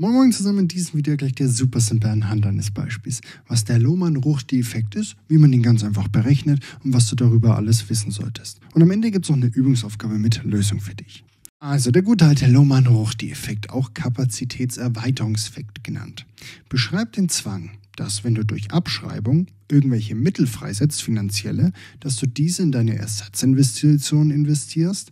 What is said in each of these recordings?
Moin Moin zusammen, in diesem Video gleich der super simple anhand eines Beispiels, was der Lohmann-Ruchti-Effekt ist, wie man ihn ganz einfach berechnet und was du darüber alles wissen solltest. Und am Ende gibt es noch eine Übungsaufgabe mit Lösung für dich. Also der gute alte Lohmann-Ruchti-Effekt, auch Kapazitätserweiterungseffekt genannt, beschreibt den Zwang, dass wenn du durch Abschreibung irgendwelche Mittel freisetzt, finanzielle, dass du diese in deine Ersatzinvestitionen investierst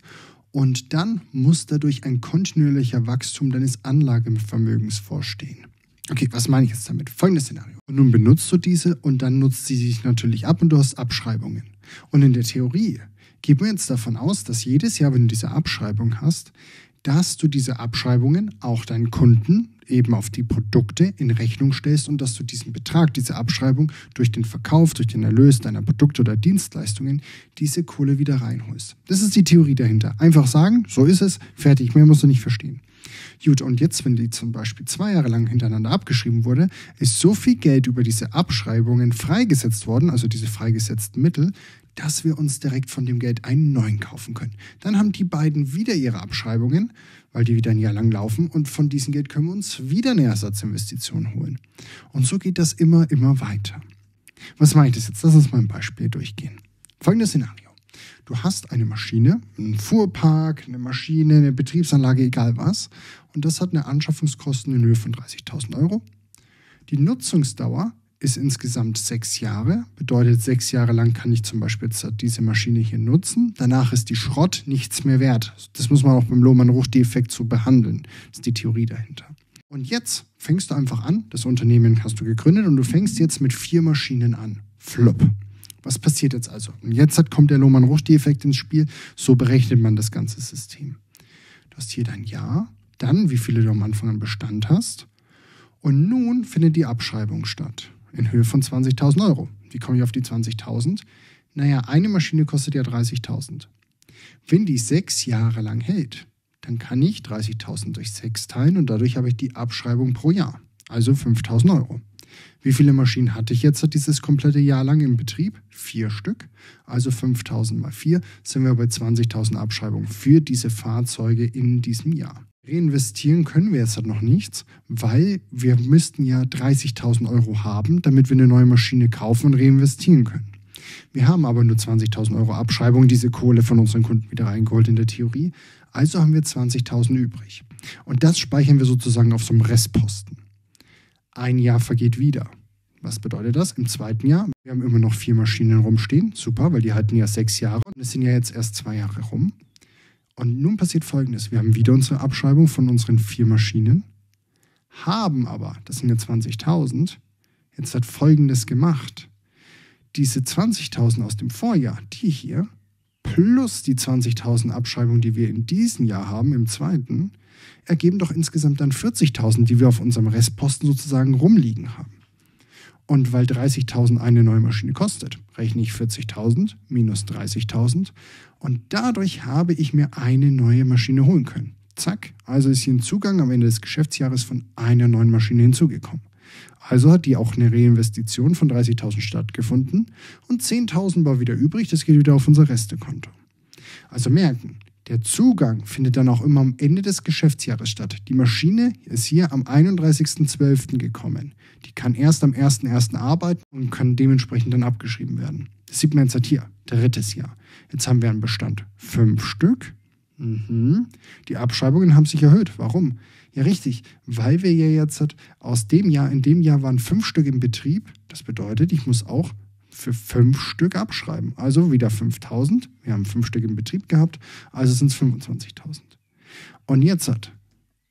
und dann muss dadurch ein kontinuierlicher Wachstum deines Anlagevermögens vorstehen. Okay, was meine ich jetzt damit? Folgendes Szenario. Und nun benutzt du diese und dann nutzt sie sich natürlich ab und du hast Abschreibungen. Und in der Theorie gehen wir jetzt davon aus, dass jedes Jahr, wenn du diese Abschreibung hast, dass du diese Abschreibungen auch deinen Kunden eben auf die Produkte in Rechnung stellst und dass du diesen Betrag, diese Abschreibung durch den Verkauf, durch den Erlös deiner Produkte oder Dienstleistungen, diese Kohle wieder reinholst. Das ist die Theorie dahinter. Einfach sagen, so ist es, fertig, mehr musst du nicht verstehen. Gut, und jetzt, wenn die zum Beispiel zwei Jahre lang hintereinander abgeschrieben wurde, ist so viel Geld über diese Abschreibungen freigesetzt worden, also diese freigesetzten Mittel, dass wir uns direkt von dem Geld einen neuen kaufen können. Dann haben die beiden wieder ihre Abschreibungen, weil die wieder ein Jahr lang laufen und von diesem Geld können wir uns wieder eine Ersatzinvestition holen. Und so geht das immer, immer weiter. Was meine ich das jetzt? Lass uns mal ein Beispiel durchgehen. Folgendes Szenario. Du hast eine Maschine, einen Fuhrpark, eine Maschine, eine Betriebsanlage, egal was. Und das hat eine Anschaffungskosten in Höhe von 30.000 Euro. Die Nutzungsdauer ist insgesamt sechs Jahre. Bedeutet, sechs Jahre lang kann ich zum Beispiel diese Maschine hier nutzen. Danach ist die Schrott nichts mehr wert. Das muss man auch beim Lohmann-Ruch-Defekt so behandeln. Das ist die Theorie dahinter. Und jetzt fängst du einfach an. Das Unternehmen hast du gegründet und du fängst jetzt mit vier Maschinen an. Flop. Was passiert jetzt also? Und jetzt kommt der Lohmann-Ruch-Defekt ins Spiel. So berechnet man das ganze System. Du hast hier dein Jahr, dann wie viele du am Anfang an Bestand hast. Und nun findet die Abschreibung statt in Höhe von 20.000 Euro. Wie komme ich auf die 20.000? Naja, eine Maschine kostet ja 30.000. Wenn die sechs Jahre lang hält, dann kann ich 30.000 durch sechs teilen und dadurch habe ich die Abschreibung pro Jahr, also 5.000 Euro. Wie viele Maschinen hatte ich jetzt dieses komplette Jahr lang im Betrieb? Vier Stück. Also 5000 mal vier sind wir bei 20.000 Abschreibungen für diese Fahrzeuge in diesem Jahr. Reinvestieren können wir jetzt halt noch nichts, weil wir müssten ja 30.000 Euro haben, damit wir eine neue Maschine kaufen und reinvestieren können. Wir haben aber nur 20.000 Euro Abschreibung, diese Kohle von unseren Kunden wieder reingeholt in der Theorie. Also haben wir 20.000 übrig. Und das speichern wir sozusagen auf so einem Restposten. Ein Jahr vergeht wieder. Was bedeutet das? Im zweiten Jahr, wir haben immer noch vier Maschinen rumstehen. Super, weil die halten ja sechs Jahre und es sind ja jetzt erst zwei Jahre rum. Und nun passiert Folgendes. Wir haben wieder unsere Abschreibung von unseren vier Maschinen, haben aber, das sind ja 20.000, jetzt hat Folgendes gemacht. Diese 20.000 aus dem Vorjahr, die hier, plus die 20.000 Abschreibung, die wir in diesem Jahr haben, im zweiten, ergeben doch insgesamt dann 40.000, die wir auf unserem Restposten sozusagen rumliegen haben. Und weil 30.000 eine neue Maschine kostet, rechne ich 40.000 minus 30.000 und dadurch habe ich mir eine neue Maschine holen können. Zack, also ist hier ein Zugang am Ende des Geschäftsjahres von einer neuen Maschine hinzugekommen. Also hat die auch eine Reinvestition von 30.000 stattgefunden und 10.000 war wieder übrig, das geht wieder auf unser Restekonto. Also merken, der Zugang findet dann auch immer am Ende des Geschäftsjahres statt. Die Maschine ist hier am 31.12. gekommen. Die kann erst am 1.1. arbeiten und kann dementsprechend dann abgeschrieben werden. Das sieht man jetzt halt hier, drittes Jahr. Jetzt haben wir einen Bestand fünf Stück. Mhm. Die Abschreibungen haben sich erhöht. Warum? Ja, richtig, weil wir ja jetzt aus dem Jahr, in dem Jahr waren fünf Stück im Betrieb. Das bedeutet, ich muss auch für fünf Stück abschreiben. Also wieder 5000. Wir haben fünf Stück im Betrieb gehabt, also sind es 25.000. Und jetzt hat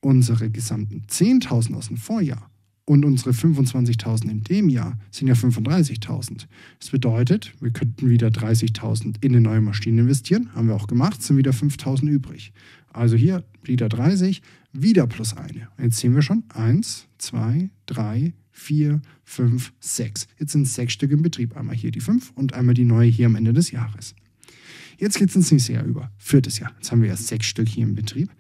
unsere gesamten 10.000 aus dem Vorjahr und unsere 25.000 in dem Jahr sind ja 35.000. Das bedeutet, wir könnten wieder 30.000 in eine neue Maschine investieren. Haben wir auch gemacht, sind wieder 5.000 übrig. Also hier wieder 30, wieder plus eine. Jetzt sehen wir schon 1, 2, 3, 4, 5, 6. Jetzt sind sechs Stück im Betrieb. Einmal hier die 5 und einmal die neue hier am Ende des Jahres. Jetzt geht es ins nächste Jahr über. Viertes Jahr. Jetzt haben wir erst sechs Stück hier im Betrieb.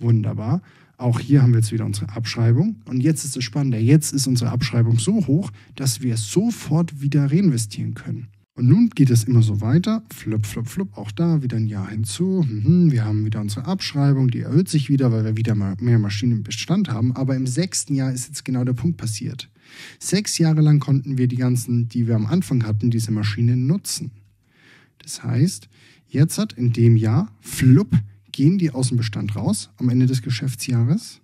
Wunderbar. Auch hier haben wir jetzt wieder unsere Abschreibung. Und jetzt ist das Spannende. Jetzt ist unsere Abschreibung so hoch, dass wir sofort wieder reinvestieren können. Und nun geht es immer so weiter. Flup, flup, flup, auch da wieder ein Jahr hinzu. Mhm, wir haben wieder unsere Abschreibung, die erhöht sich wieder, weil wir wieder mehr Maschinen im Bestand haben. Aber im sechsten Jahr ist jetzt genau der Punkt passiert. Sechs Jahre lang konnten wir die ganzen, die wir am Anfang hatten, diese Maschinen nutzen. Das heißt, jetzt hat in dem Jahr, flupp, gehen die aus dem Bestand raus am Ende des Geschäftsjahres.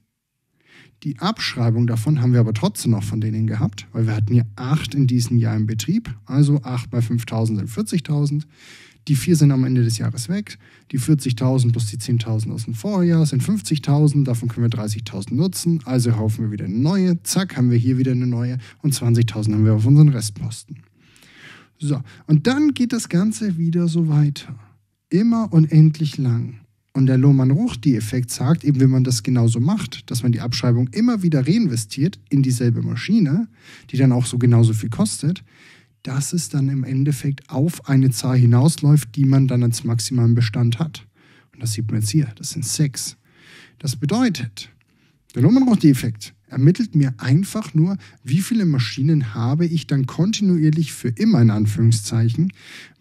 Die Abschreibung davon haben wir aber trotzdem noch von denen gehabt, weil wir hatten ja acht in diesem Jahr im Betrieb. Also acht bei 5.000 sind 40.000. Die vier sind am Ende des Jahres weg. Die 40.000 plus die 10.000 aus dem Vorjahr sind 50.000. Davon können wir 30.000 nutzen. Also kaufen wir wieder eine neue. Zack, haben wir hier wieder eine neue. Und 20.000 haben wir auf unseren Restposten. So, und dann geht das Ganze wieder so weiter. Immer unendlich lang. Und der Lohmann-Ruchti-Effekt sagt eben, wenn man das genauso macht, dass man die Abschreibung immer wieder reinvestiert in dieselbe Maschine, die dann auch so genauso viel kostet, dass es dann im Endeffekt auf eine Zahl hinausläuft, die man dann als maximalen Bestand hat. Und das sieht man jetzt hier, das sind sechs. Das bedeutet, der Lohmann-Ruchti-Effekt ermittelt mir einfach nur, wie viele Maschinen habe ich dann kontinuierlich für immer in Anführungszeichen,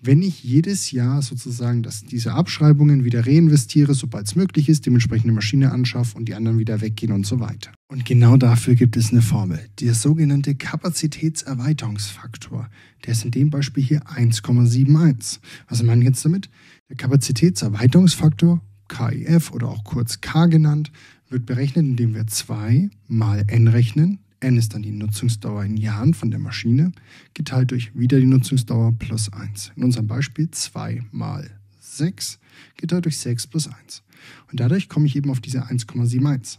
wenn ich jedes Jahr sozusagen dass diese Abschreibungen wieder reinvestiere, sobald es möglich ist, dementsprechend eine Maschine anschaffe und die anderen wieder weggehen und so weiter. Und genau dafür gibt es eine Formel, der sogenannte Kapazitätserweiterungsfaktor. Der ist in dem Beispiel hier 1,71. Was meine ich jetzt damit? Der Kapazitätserweiterungsfaktor, KIF oder auch kurz K genannt, wird berechnet, indem wir 2 mal n rechnen. n ist dann die Nutzungsdauer in Jahren von der Maschine, geteilt durch wieder die Nutzungsdauer plus 1. In unserem Beispiel 2 mal 6 geteilt durch 6 plus 1. Und dadurch komme ich eben auf diese 1,71.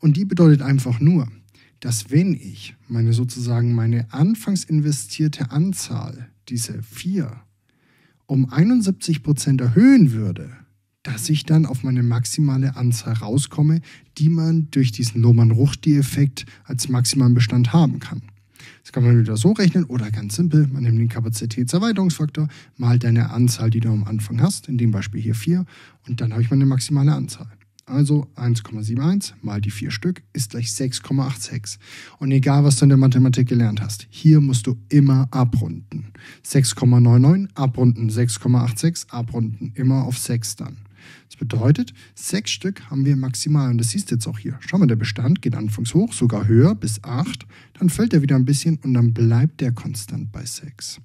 Und die bedeutet einfach nur, dass wenn ich meine sozusagen meine anfangs investierte Anzahl, diese 4, um 71 Prozent erhöhen würde, dass ich dann auf meine maximale Anzahl rauskomme, die man durch diesen Lohmann-Ruchti-Effekt als maximalen Bestand haben kann. Das kann man wieder so rechnen oder ganz simpel, man nimmt den Kapazitätserweiterungsfaktor mal deine Anzahl, die du am Anfang hast, in dem Beispiel hier 4, und dann habe ich meine maximale Anzahl. Also 1,71 mal die 4 Stück ist gleich 6,86. Und egal, was du in der Mathematik gelernt hast, hier musst du immer abrunden. 6,99 abrunden, 6,86 abrunden, immer auf 6 dann. Das bedeutet, sechs Stück haben wir maximal. Und das siehst du jetzt auch hier. Schau mal, der Bestand geht anfangs hoch, sogar höher, bis acht. Dann fällt er wieder ein bisschen und dann bleibt der konstant bei sechs.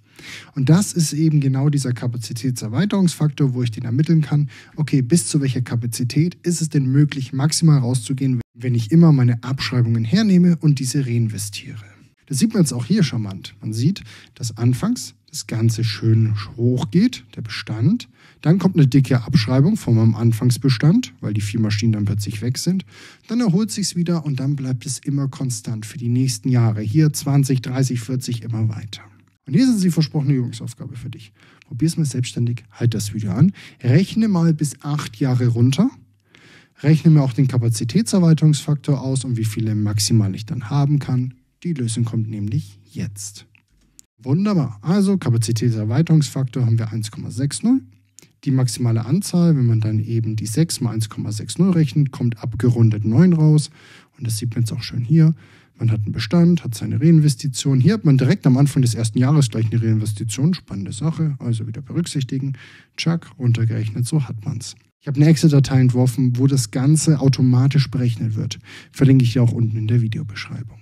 Und das ist eben genau dieser Kapazitätserweiterungsfaktor, wo ich den ermitteln kann. Okay, bis zu welcher Kapazität ist es denn möglich, maximal rauszugehen, wenn ich immer meine Abschreibungen hernehme und diese reinvestiere. Das sieht man jetzt auch hier charmant. Man sieht, dass anfangs das Ganze schön hoch geht, der Bestand. Dann kommt eine dicke Abschreibung von meinem Anfangsbestand, weil die vier Maschinen dann plötzlich weg sind. Dann erholt sich wieder und dann bleibt es immer konstant für die nächsten Jahre. Hier 20, 30, 40 immer weiter. Und hier ist die versprochene Übungsaufgabe für dich. Probier es mal selbstständig, halt das Video an, rechne mal bis acht Jahre runter, rechne mir auch den Kapazitätserweiterungsfaktor aus und wie viele maximal ich dann haben kann. Die Lösung kommt nämlich jetzt. Wunderbar. Also Kapazitätserweiterungsfaktor haben wir 1,60. Die maximale Anzahl, wenn man dann eben die 6 mal 1,60 rechnet, kommt abgerundet 9 raus. Und das sieht man jetzt auch schön hier. Man hat einen Bestand, hat seine Reinvestition. Hier hat man direkt am Anfang des ersten Jahres gleich eine Reinvestition. Spannende Sache. Also wieder berücksichtigen. Chuck, runtergerechnet, so hat man es. Ich habe eine Excel-Datei entworfen, wo das Ganze automatisch berechnet wird. Verlinke ich dir auch unten in der Videobeschreibung.